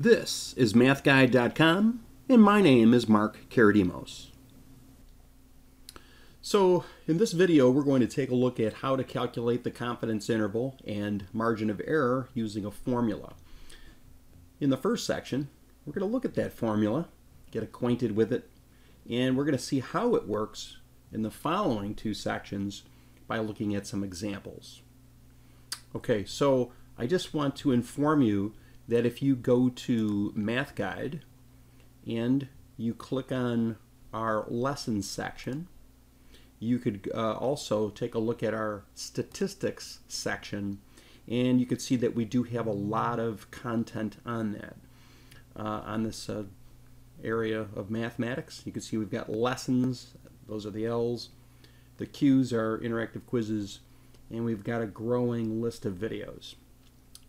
This is MathGuide.com, and my name is Mark Karadimos. So, in this video, we're going to take a look at how to calculate the confidence interval and margin of error using a formula. In the first section, we're going to look at that formula, get acquainted with it, and we're going to see how it works in the following two sections by looking at some examples. Okay, so I just want to inform you that if you go to Math Guide and you click on our lessons section, you could uh, also take a look at our statistics section and you could see that we do have a lot of content on that. Uh, on this uh, area of mathematics, you can see we've got lessons, those are the L's, the Q's are interactive quizzes, and we've got a growing list of videos.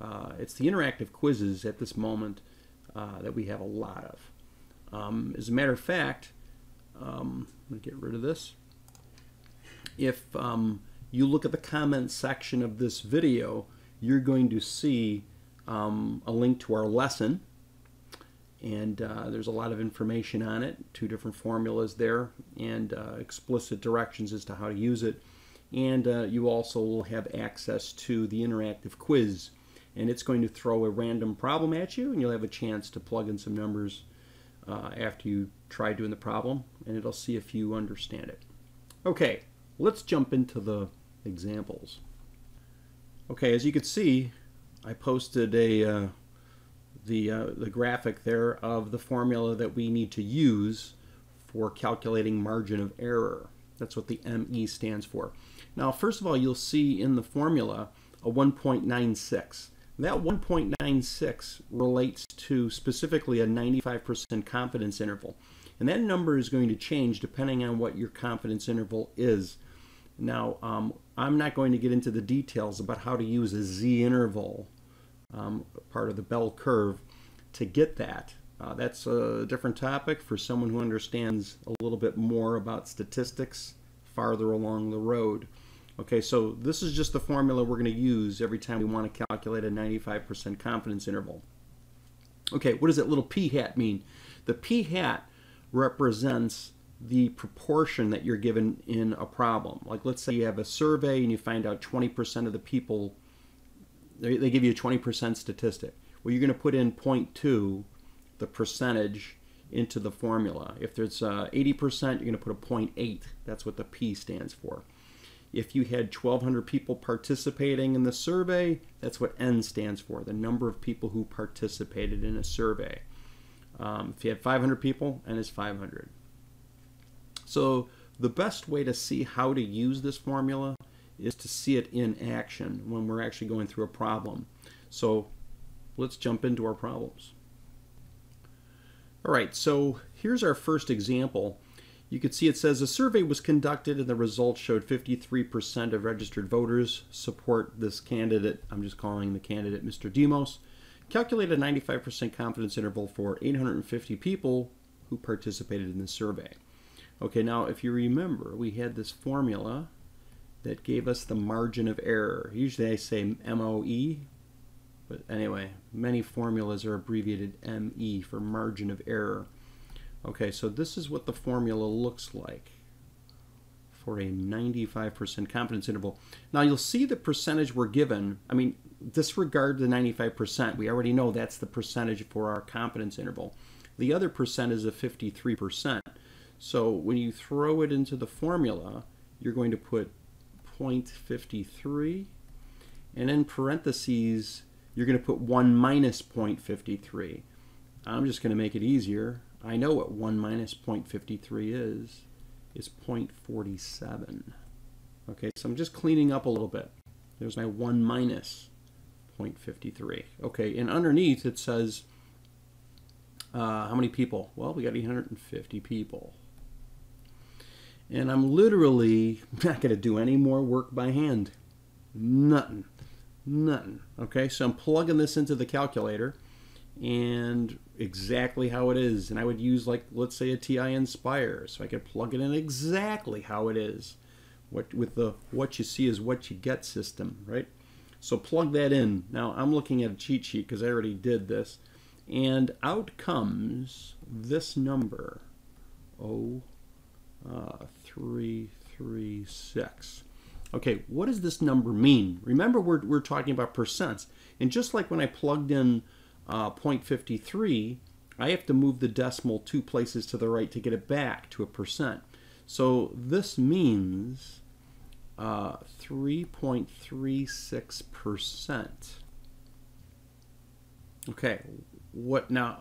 Uh, it's the interactive quizzes at this moment uh, that we have a lot of. Um, as a matter of fact, um, I'm going to get rid of this. If um, you look at the comment section of this video, you're going to see um, a link to our lesson. And uh, there's a lot of information on it, two different formulas there, and uh, explicit directions as to how to use it. And uh, you also will have access to the interactive quiz and it's going to throw a random problem at you and you'll have a chance to plug in some numbers uh, after you try doing the problem and it'll see if you understand it. Okay, let's jump into the examples. Okay, as you can see, I posted a uh, the uh, the graphic there of the formula that we need to use for calculating margin of error. That's what the ME stands for. Now, first of all, you'll see in the formula a 1.96. That 1.96 relates to specifically a 95% confidence interval. And that number is going to change depending on what your confidence interval is. Now, um, I'm not going to get into the details about how to use a z interval, um, part of the bell curve, to get that. Uh, that's a different topic for someone who understands a little bit more about statistics farther along the road. Okay, so this is just the formula we're going to use every time we want to calculate a 95% confidence interval. Okay, what does that little p hat mean? The p hat represents the proportion that you're given in a problem. Like let's say you have a survey and you find out 20% of the people, they, give you a 20% statistic. Well, you're going to put in 0.2, the percentage, into the formula. If there's uh, 80%, you're going to put a 0.8. That's what the p stands for. If you had 1,200 people participating in the survey, that's what N stands for, the number of people who participated in a survey. Um, if you have 500 people, N is 500. So the best way to see how to use this formula is to see it in action when we're actually going through a problem. So let's jump into our problems. All right, so here's our first example you can see it says a survey was conducted and the results showed 53% of registered voters support this candidate. I'm just calling the candidate Mr. Demos. Calculate a 95% confidence interval for 850 people who participated in the survey. Okay, now if you remember, we had this formula that gave us the margin of error. Usually I say MOE, but anyway, many formulas are abbreviated ME for margin of error. Okay, so this is what the formula looks like for a 95% confidence interval. Now you'll see the percentage we're given. I mean, disregard the 95%. We already know that's the percentage for our confidence interval. The other percent is a 53%. So when you throw it into the formula, you're going to put 0.53 and in parentheses you're going to put 1 minus 0.53. I'm just going to make it easier. I know what 1 minus 0.53 is. is 0.47. Okay, so I'm just cleaning up a little bit. There's my 1 minus 0.53. Okay, and underneath it says uh, how many people? Well, we got 850 people. And I'm literally not going to do any more work by hand. Nothing. Nothing. Okay, so I'm plugging this into the calculator and exactly how it is. And I would use like, let's say a TI-Nspire, so I could plug it in exactly how it is. What with the what you see is what you get system, right? So plug that in. Now I'm looking at a cheat sheet because I already did this. And out comes this number, oh, uh, 336. Okay, what does this number mean? Remember, we're, we're talking about percents. And just like when I plugged in uh, 0.53, I have to move the decimal two places to the right to get it back to a percent. So this means uh, 3.36%. Okay, what now?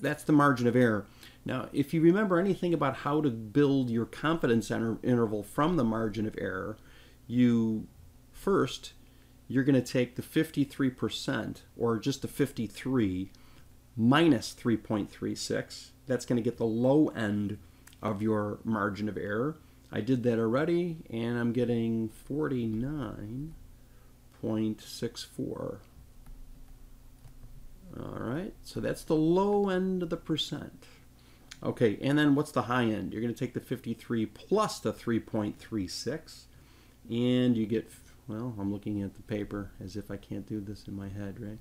That's the margin of error. Now, if you remember anything about how to build your confidence interval from the margin of error, you first you're going to take the 53% or just the 53 minus 3.36. That's going to get the low end of your margin of error. I did that already and I'm getting 49.64. All right, so that's the low end of the percent. Okay, and then what's the high end? You're going to take the 53 plus the 3.36 and you get, well, I'm looking at the paper as if I can't do this in my head, right?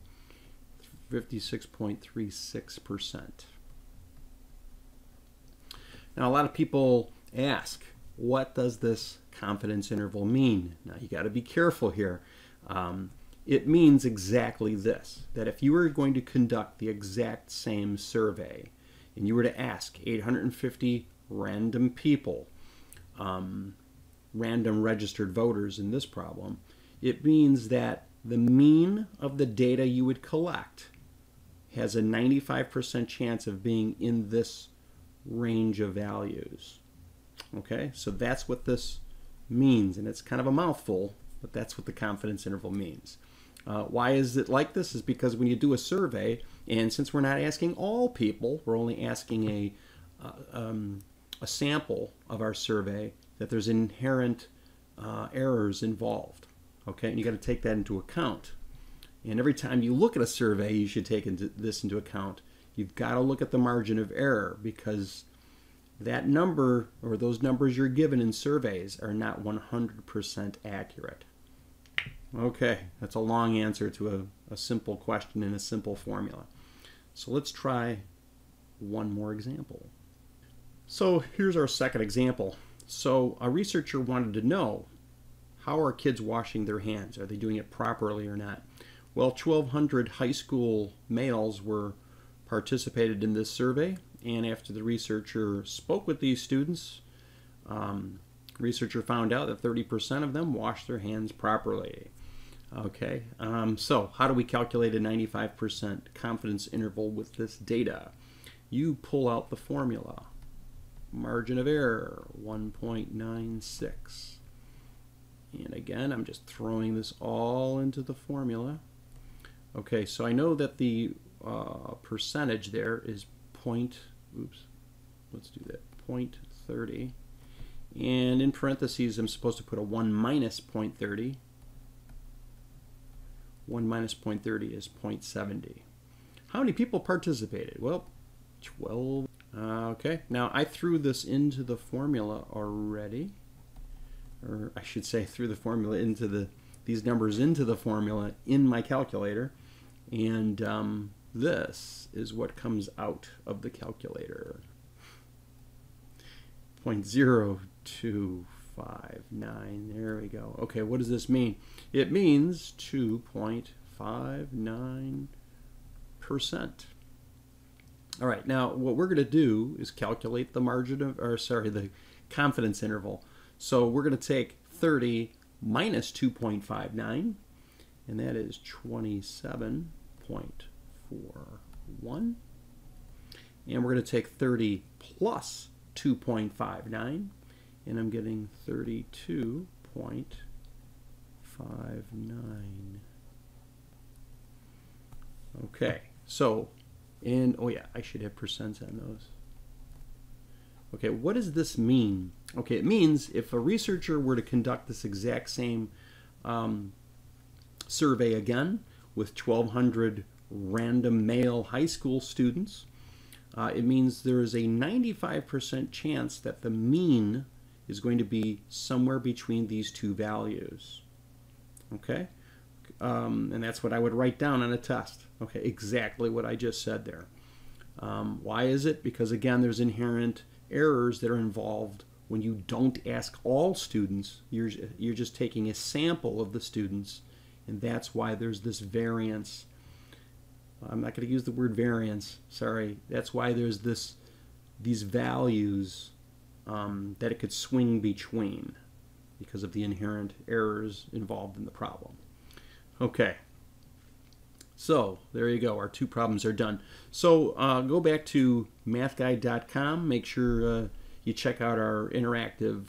56.36%. Now, a lot of people ask, what does this confidence interval mean? Now, you got to be careful here. Um, it means exactly this that if you were going to conduct the exact same survey and you were to ask 850 random people, um, random registered voters in this problem, it means that the mean of the data you would collect has a 95% chance of being in this range of values. Okay, so that's what this means, and it's kind of a mouthful, but that's what the confidence interval means. Uh, why is it like this? Is because when you do a survey, and since we're not asking all people, we're only asking a uh, um, a sample of our survey, that there's inherent uh, errors involved. Okay, and you got to take that into account. And every time you look at a survey, you should take into, this into account. You've got to look at the margin of error because that number or those numbers you're given in surveys are not 100% accurate. Okay, that's a long answer to a, a simple question in a simple formula. So let's try one more example. So here's our second example. So a researcher wanted to know how are kids washing their hands? Are they doing it properly or not? Well, 1,200 high school males were participated in this survey, and after the researcher spoke with these students, um, researcher found out that 30% of them washed their hands properly. Okay, um, so how do we calculate a 95% confidence interval with this data? You pull out the formula. Margin of error, 1.96. And again, I'm just throwing this all into the formula. Okay, so I know that the uh, percentage there is point, oops, let's do that, point 30. And in parentheses, I'm supposed to put a 1 minus 0.30 1 minus 0.30 is 0.70. How many people participated? Well, 12. Okay, now I threw this into the formula already. Or I should say threw the formula into the, these numbers into the formula in my calculator. And um, this is what comes out of the calculator. 0.02 five. There we go. Okay, what does this mean? It means 2.59%. All right, now what we're going to do is calculate the margin of, or sorry, the confidence interval. So we're going to take 30 minus 2.59, and that is 27.41. And we're going to take 30 plus 2.59, and I'm getting 32.59. Okay, so, and oh yeah, I should have percents on those. Okay, what does this mean? Okay, it means if a researcher were to conduct this exact same um, survey again with 1,200 random male high school students, uh, it means there is a 95% chance that the mean is going to be somewhere between these two values. Okay? Um, and that's what I would write down on a test. Okay, exactly what I just said there. Um, why is it? Because again, there's inherent errors that are involved when you don't ask all students. You're, you're just taking a sample of the students, and that's why there's this variance. I'm not going to use the word variance. Sorry. That's why there's this these values um, that it could swing between because of the inherent errors involved in the problem. Okay. So there you go. Our two problems are done. So uh, go back to mathguide.com. Make sure uh, you check out our interactive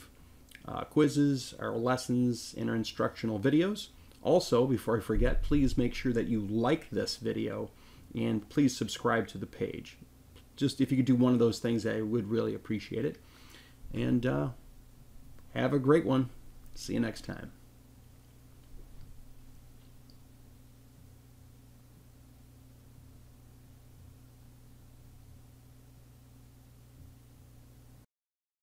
uh, quizzes, our lessons, and our instructional videos. Also, before I forget, please make sure that you like this video and please subscribe to the page. Just if you could do one of those things, I would really appreciate it. And uh, have a great one. See you next time.